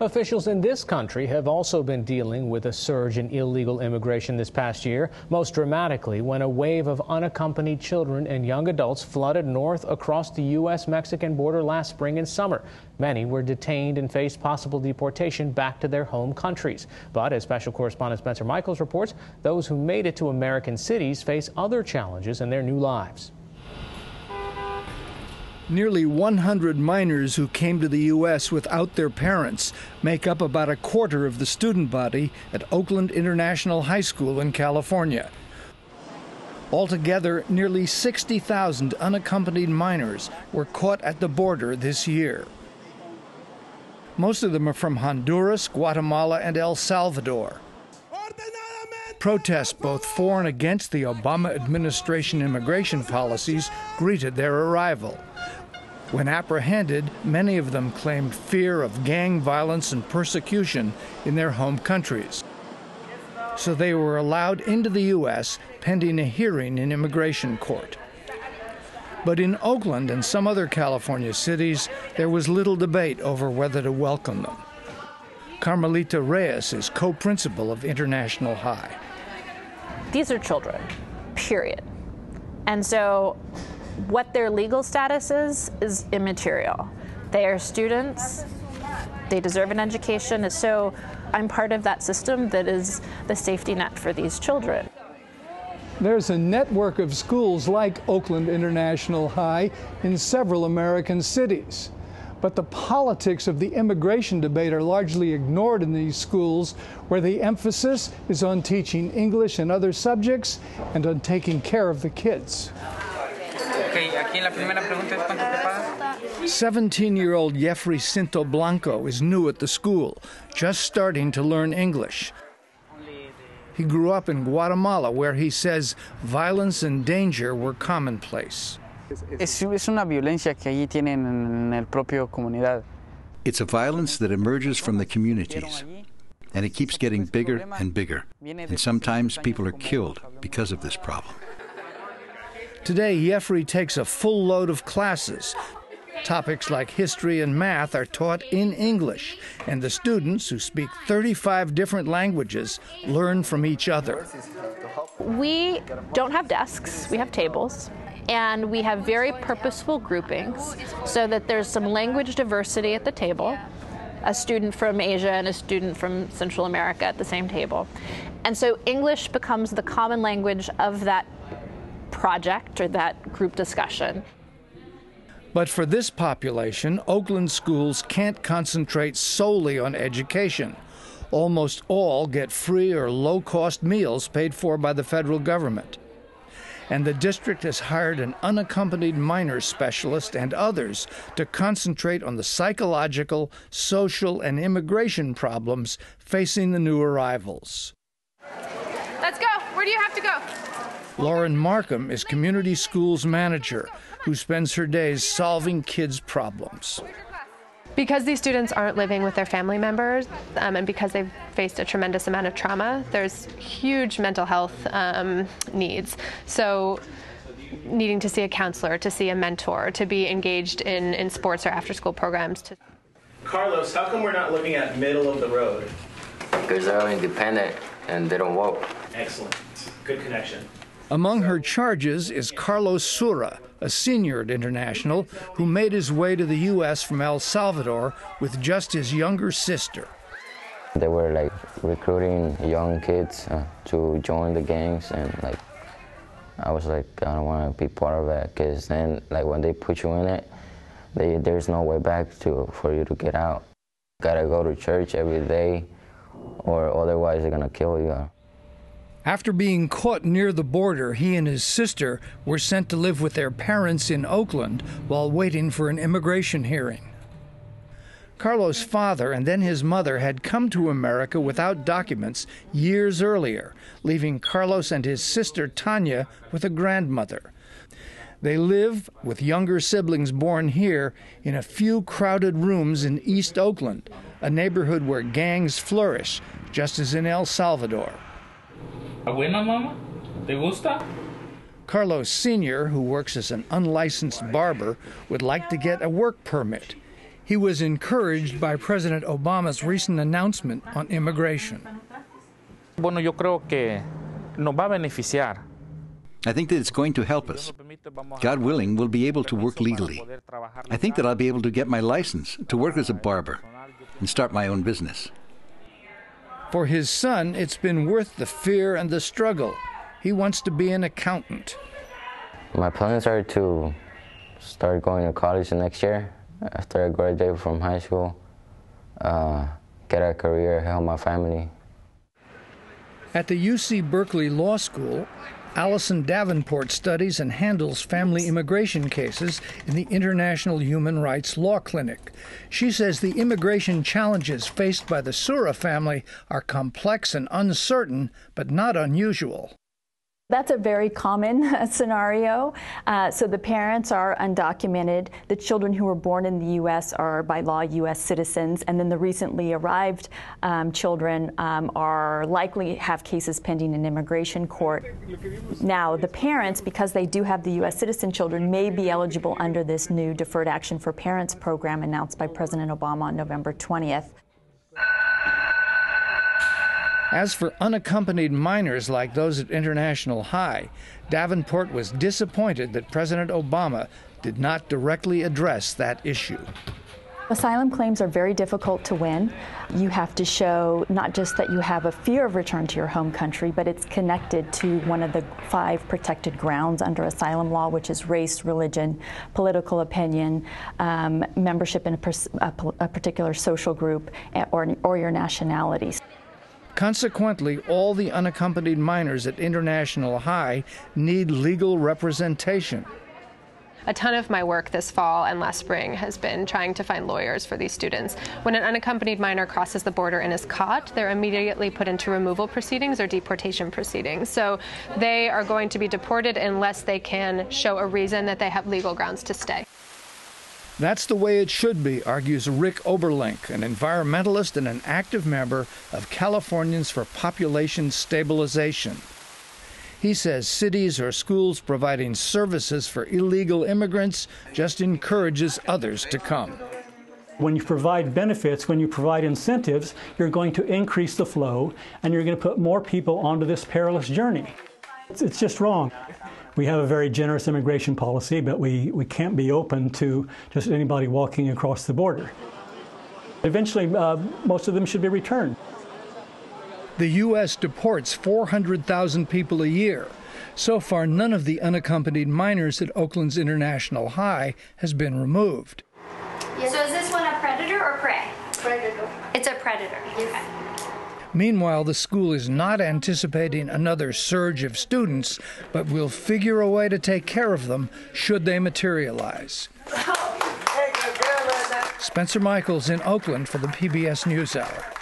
Officials in this country have also been dealing with a surge in illegal immigration this past year, most dramatically when a wave of unaccompanied children and young adults flooded north across the U.S. Mexican border last spring and summer. Many were detained and faced possible deportation back to their home countries. But as special correspondent Spencer Michaels reports, those who made it to American cities face other challenges in their new lives. Nearly 100 minors who came to the U.S. without their parents make up about a quarter of the student body at Oakland International High School in California. Altogether, nearly 60,000 unaccompanied minors were caught at the border this year. Most of them are from Honduras, Guatemala, and El Salvador. Protests both for and against the Obama administration immigration policies greeted their arrival. When apprehended, many of them claimed fear of gang violence and persecution in their home countries. So they were allowed into the U.S. pending a hearing in immigration court. But in Oakland and some other California cities, there was little debate over whether to welcome them. Carmelita Reyes is co principal of International High. These are children, period. And so what their legal status is is immaterial. They are students. They deserve an education. So I'm part of that system that is the safety net for these children. There's a network of schools like Oakland International High in several American cities. But the politics of the immigration debate are largely ignored in these schools, where the emphasis is on teaching English and other subjects and on taking care of the kids. Okay, aquí la primera pregunta es cuánto te pagan. 17 year old Jeffrey Cinto Blanco is new at the school, just starting to learn English. He grew up in Guatemala, where he says violence and danger were commonplace. Es, es una violencia que allí tienen en el propio comunidad. It's a violence that emerges from the communities, and it keeps getting bigger and bigger. And sometimes people are killed because of this problem. Today, Jeffrey takes a full load of classes. Topics like history and math are taught in English, and the students, who speak 35 different languages, learn from each other. We don't have desks, we have tables. And we have very purposeful groupings so that there's some language diversity at the table a student from Asia and a student from Central America at the same table. And so English becomes the common language of that project or that group discussion. But for this population, Oakland schools can't concentrate solely on education. Almost all get free or low cost meals paid for by the federal government. And the district has hired an unaccompanied minor specialist and others to concentrate on the psychological, social, and immigration problems facing the new arrivals. Let's go. Where do you have to go? Lauren Markham is community schools manager who spends her days solving kids' problems. Because these students aren't living with their family members um, and because they've faced a tremendous amount of trauma, there's huge mental health um, needs. So, needing to see a counselor, to see a mentor, to be engaged in, in sports or after school programs. To... Carlos, how come we're not looking at middle of the road? Because they're all independent and they don't walk. Excellent. Good connection. Among her charges is Carlos Sura, a senior at International who made his way to the U.S. from El Salvador with just his younger sister. They were like recruiting young kids uh, to join the gangs, and like I was like, I don't want to be part of it, because then like when they put you in it, they, there's no way back to for you to get out. Gotta go to church every day, or otherwise they're gonna kill you. After being caught near the border, he and his sister were sent to live with their parents in Oakland while waiting for an immigration hearing. Carlos' father and then his mother had come to America without documents years earlier, leaving Carlos and his sister Tanya with a grandmother. They live, with younger siblings born here, in a few crowded rooms in East Oakland, a neighborhood where gangs flourish, just as in El Salvador. Buena, mamá? ¿Te gusta? Carlos Sr., who works as an unlicensed barber, would like to get a work permit. He was encouraged by President Obama's recent announcement on immigration. Bueno, yo creo que nos va a beneficiar. I think that it's going to help us. God willing, we'll be able to work legally. I think that I'll be able to get my license to work as a barber and start my own business. For his son, it's been worth the fear and the struggle. He wants to be an accountant. My plans are to start going to college next year after I graduate from high school, uh, get a career, help my family. At the UC Berkeley Law School, Allison Davenport studies and handles family immigration cases in the International Human Rights Law Clinic. She says the immigration challenges faced by the Sura family are complex and uncertain, but not unusual. That's a very common scenario. Uh, so the parents are undocumented. The children who were born in the U.S. are by law U.S. citizens, and then the recently arrived um, children um, are likely have cases pending in immigration court. Now, the parents, because they do have the U.S. citizen children, may be eligible under this new Deferred Action for Parents program announced by President Obama on November 20th. As for unaccompanied minors like those at International High, Davenport was disappointed that President Obama did not directly address that issue. Asylum claims are very difficult to win. You have to show not just that you have a fear of return to your home country, but it's connected to one of the five protected grounds under asylum law, which is race, religion, political opinion, um, membership in a, a, a, particular social group, eh, or, or your nationality. Consequently, all the unaccompanied minors at International High need legal representation. A ton of my work this fall and last spring has been trying to find lawyers for these students. When an unaccompanied minor crosses the border and is caught, they're immediately put into removal proceedings or deportation proceedings. So they are going to be deported unless they can show a reason that they have legal grounds to stay. That's the way it should be, argues Ric Oberlink, an environmentalist and an active member of Californians for Population Stabilization. He says cities or schools providing services for illegal immigrants just encourages others to come. When you provide benefits, when you provide incentives, you're going to increase the flow and you're going to put more people onto this perilous journey. It's, it's just wrong. We have a very generous immigration policy, but we, we can't be open to just anybody walking across the border. Eventually, uh, most of them should be returned. The U.S. deports 400,000 people a year. So far, none of the unaccompanied minors at Oakland's International High has been removed. So is this one a predator or prey? Predator. It's a predator. Yes. Okay. Meanwhile, the school is not anticipating another surge of students, but will figure a way to take care of them should they materialize. Spencer Michaels in Oakland for the PBS NewsHour.